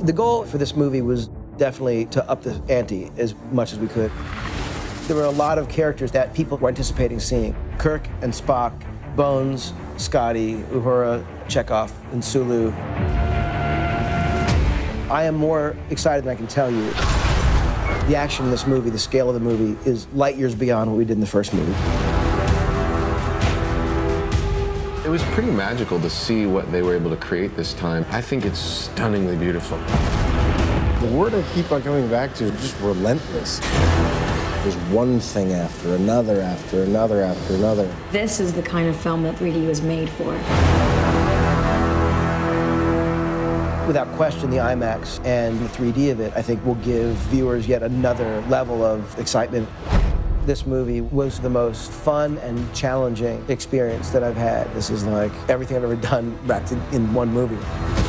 The goal for this movie was definitely to up the ante as much as we could. There were a lot of characters that people were anticipating seeing. Kirk and Spock, Bones, Scotty, Uhura, Chekov, and Sulu. I am more excited than I can tell you. The action in this movie, the scale of the movie, is light years beyond what we did in the first movie. It was pretty magical to see what they were able to create this time. I think it's stunningly beautiful. The word I keep on coming back to is just relentless. There's one thing after another, after another, after another. This is the kind of film that 3D was made for. Without question, the IMAX and the 3D of it, I think, will give viewers yet another level of excitement. This movie was the most fun and challenging experience that I've had. This is like everything I've ever done wrapped in, in one movie.